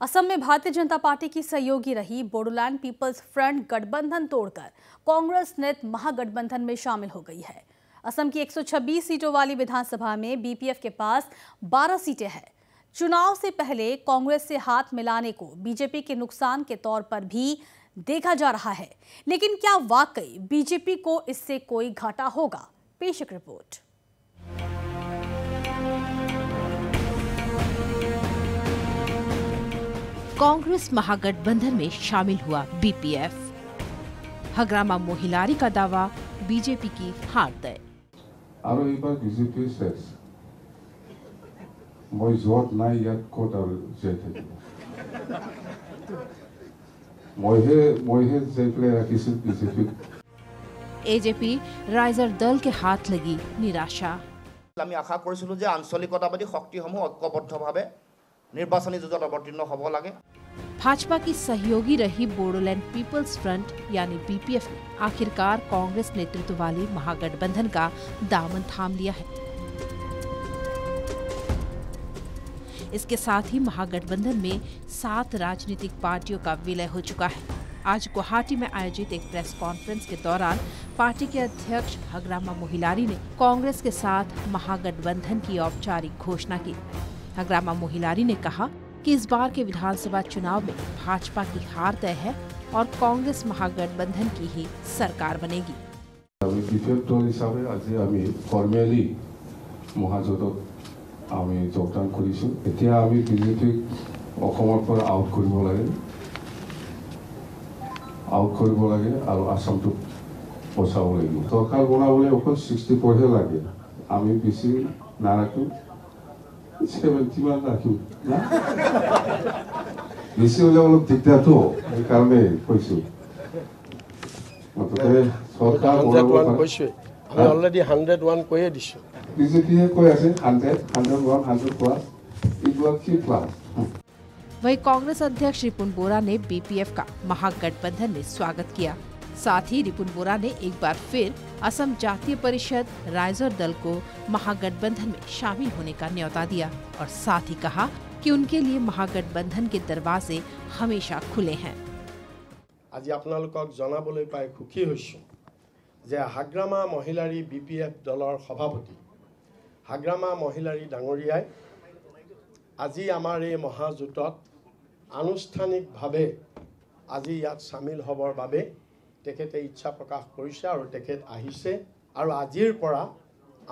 असम में भारतीय जनता पार्टी की सहयोगी रही बोडोलैंड पीपल्स फ्रंट गठबंधन तोड़कर। कांग्रेस नेत महागठबंधन में शामिल हो गई है। असम की 126 सीटों वाली विधानसभा में बीपीएफ के पास 12 सीटें हैं। चुनाव से पहले कांग्रेस से हाथ मिलाने को बीजेपी के नुकसान के तौर पर भी देखा जा रहा है। लेकिन क्या वाकई बीजेपी को इससे कोई घाटा होगा? पेशक रिपोर्ट। कांग्रेस महागठबंधन में शामिल हुआ बीपीएफ हग्रामा मोहिलारी का दावा बीजेपी की हार तय আৰু এইবাৰ বিজেপিৰ চেছ মই য'ত নাই ইয়াত ক'ত আৰু জীয়াই থাকিব মইহে মইহে যাই পেলাই ৰাখিছোঁ বিজেপিক एजेपी राइजर दल के हाथ लगी निराशा আমি আশা কৰিছিলোঁ যে আঞ্চলিকতাবাদী শক্তিসমূহ ঐক্যবদ্ধভাৱে निर्वाचन जुझत अवतीर्ण हम लगे भाजपा की सहयोगी रही बोडोलैंड पीपल्स फ्रंट यानी बीपीएफ ने। आखिरकार कांग्रेस नेतृत्व वाले महागठबंधन का दामन थाम लिया है। इसके साथ ही महागठबंधन में सात राजनीतिक पार्टियों का विलय हो चुका है। आज गुवाहाटी में आयोजित एक प्रेस कॉन्फ्रेंस के दौरान पार्टी के अध्यक्ष हगरामा मोहिलारी ने कांग्रेस के साथ महागठबंधन की औपचारिक घोषणा की। हग्रामा मोहिलारी ने कहा कि इस बार के विधानसभा चुनाव में भाजपा की हार तय है और कांग्रेस महागठबंधन की ही सरकार बनेगी আমি বিশেষ দল হিচাপে আজি আমি ফৰ্মেলি মহাজোঁটত আমি যোগদান কৰিছোঁ এতিয়া আমি বিজেপিক অসমৰ পৰা আউট কৰিব লাগে আউট কৰিব লাগে আৰু আসামটোক বচাব লাগিব চৰকাৰ বনাবলৈ অকল ছিক্সটি ফ'ৰহে লাগে আমি বেছি নাৰাখোঁ ছেভেণ্টি মান ৰাখিম না বেছি হ'লে অলপ দিগদাৰটো সেইকাৰণে কৈছোঁ মুঠতে চৰকাৰ হাণ্ড্ৰেড বনাব ওৱান পাৰে। কৈছোৱে আমি অলৰেডি হাণ্ড্ৰেড ওৱান কৈয়ে দিছোঁ বিজেপিয়ে কৈ আছে hundred hundred one hundred plus এইবিলাক কি প্লাছ वहीं कांग्रेस अध्यक्ष रिपुन बोरा ने बीपीएफ का महागठबंधन में स्वागत किया साथ ही रिपुन बोरा ने एक बार फिर असम जातीय परिषद राइजर दल को महागठबंधन में शामिल होने का न्यौता दिया और साथ ही कहा कि उनके लिए महागठबंधन के दरवाजे हमेशा खुले हैं আজি আপোনালোকক জনাবলৈ পাই সুখী হৈছোঁ যে Hagrama Mohilary B P F দলৰ সভাপতি হাগ্ৰামা মহিলাৰী ডাঙৰীয়াই আজি আমাৰ এই মহাজোঁটত আনুষ্ঠানিকভাৱে আজি ইয়াত চামিল হ'বৰ বাবে তেখেতে ইচ্ছা প্ৰকাশ কৰিছে আৰু তেখেত আহিছে। আৰু আজিৰ পৰা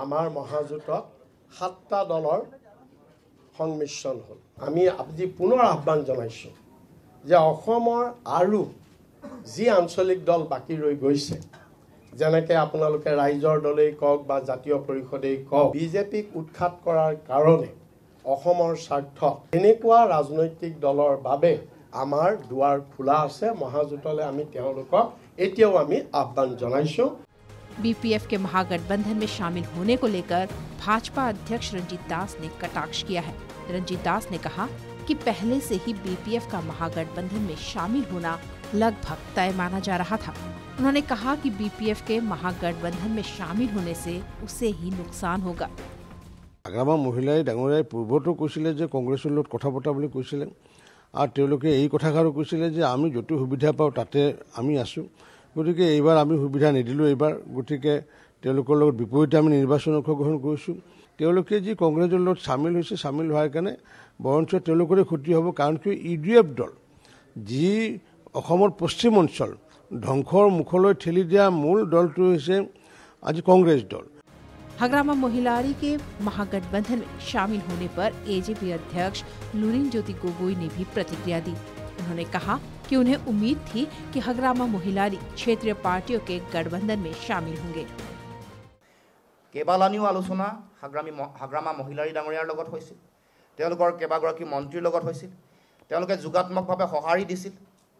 আমাৰ মহাজোঁটত সাতটা দলৰ সংমিশ্ৰণ হ'ল। আমি আজি পুনৰ আহ্বান জনাইছোঁ যে অসমৰ আৰু যি আঞ্চলিক দল বাকী ৰৈ গৈছে যেনেকৈ আপোনালোকে ৰাইজৰ দলেই কওক বা জাতীয় পৰিষদেই কওক বিজেপিক উৎখাত কৰাৰ কাৰণে অসমৰ স্বাৰ্থত এনেকুৱা ৰাজনৈতিক দলৰ বাবে আমাৰ দুৱাৰ খোলা আছে। মহাজোঁটলৈ আমি তেওঁলোকক এতিয়াও আমি আহ্বান জনাইছোঁ बीपीएफ के महागठबंधन में शामिल होने को लेकर भाजपा अध्यक्ष रंजीत दास ने कटाक्ष किया है रंजीत दास ने कहा कि पहले से ही बीपीएफ का महागठबंधन में शामिल होना लगभग तय माना जा रहा था उन्होंने कहा कि बीपीएफ के महागठबंधन में शामिल होने से उसे ही नुकसान होगा আগ্ৰামা মহিলাই ডাঙৰীয়াই পূৰ্বতো কৈছিলে যে কংগ্ৰেছৰ লগত কথা পতা বুলি কৈছিলে আৰু তেওঁলোকে এই কথাষাৰো কৈছিলে যে আমি য'তো সুবিধা পাওঁ তাতে আমি আছোঁ। গতিকে এইবাৰ আমি সুবিধা নিদিলোঁ এইবাৰ। গতিকে তেওঁলোকৰ লগত বিপৰীতে আমি নিৰ্বাচন অংশগ্ৰহণ কৰিছোঁ। তেওঁলোকে যি কংগ্ৰেছৰ লগত চামিল হৈছে চামিল হোৱাৰ কাৰণে বৰঞ্চ তেওঁলোকৰে ক্ষতি হ'ব। কাৰণ কিয়? ইউ ডি এফ দল যি অসমৰ পশ্চিম অঞ্চল ধ্বংসৰ মুখলৈ ঠেলি দিয়া মূল দলটো হৈছে আজি কংগ্ৰেছ দল। हग्रामा मोहिलारी के महागठबंधन में शामिल होने पर एजेपी अध्यक्ष लुरिन ज्योति गोगोई ने भी प्रतिक्रिया दी उन्होंने कहा कि उन्हें उम्मीद थी कि हग्रामा मोहिलारी क्षेत्रीय पार्टियों के गठबंधन में शामिल होंगे কেইবালানিও আলোচনা হাগ্ৰামী ম- হাগ্ৰামা মহিলাৰী ডাঙৰীয়াৰ লগত হৈছিল তেওঁলোকৰ কেইবাগৰাকী মন্ত্ৰীৰ লগত হৈছিল তেওঁলোকে যোগাত্মকভাৱে সঁহাৰি দিছিল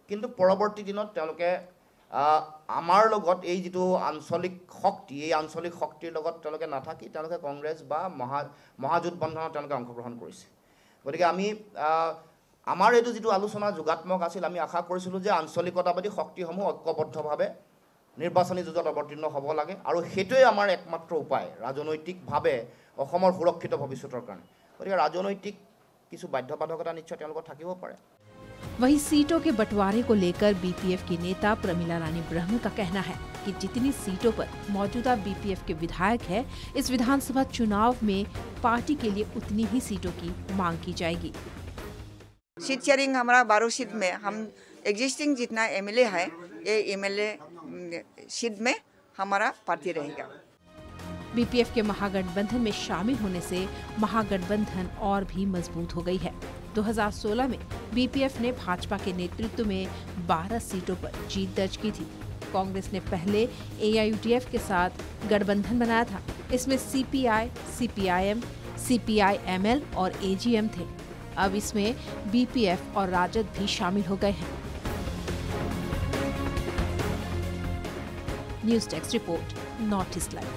কিন্তু পৰৱৰ্তী দিনত তেওঁলোকে আহ, আমাৰ লগত এই যিটো আঞ্চলিক শক্তি এই আঞ্চলিক শক্তিৰ লগত তেওঁলোকে নাথাকি তেওঁলোকে কংগ্ৰেছ বা মহা মহাজোঁট বন্ধনত তেওঁলোকে অংশগ্ৰহণ কৰিছে। গতিকে আমি আমাৰ এইটো যিটো আলোচনা যোগাত্মক আছিল আমি আশা কৰিছিলোঁ যে আঞ্চলিকতাবাদী শক্তিসমূহ ঐক্যবদ্ধভাৱে নিৰ্বাচনী যুঁজত অৱতীৰ্ণ হ'ব লাগে আৰু সেইটোৱে আমাৰ একমাত্ৰ উপায় ৰাজনৈতিকভাৱে অসমৰ সুৰক্ষিত ভৱিষ্যতৰ কাৰণে। গতিকে ৰাজনৈতিক কিছু বাধ্যবাধকতা নিশ্চয় তেওঁলোকৰ থাকিব পাৰে। वहीं सीटों के बंटवारे को लेकर बीपीएफ की नेता प्रमिला रानी ब्रह्म का कहना है कि जितनी सीटों पर मौजूदा बीपीएफ के विधायक है इस विधानसभा चुनाव में पार्टी के लिए उतनी ही सीटों की मांग की जाएगी। सीट शेयरिंग हमारा बारह सीट में हम एग्जिस्टिंग जितना एमएलए है ये एमएलए सीट में हमारा पार्टी रहेगा। बीपीएफ के महागठबंधन में शामिल होने से महागठबंधन और भी मज़बूत हो गई है। 2016 में बीपीएफ ने भाजपा के नेतृत्व में 12 सीटों पर जीत दर्ज की थी। कांग्रेस ने पहले एआईयूडीएफ के साथ गठबंधन बनाया था। इसमें सीपीआई, सीपीआईएम, सीपीआईएमएल और एजीएम थे। अब इसमें बीपीएफ और राजद भी शामिल हो गए हैं। News desk report North East Live.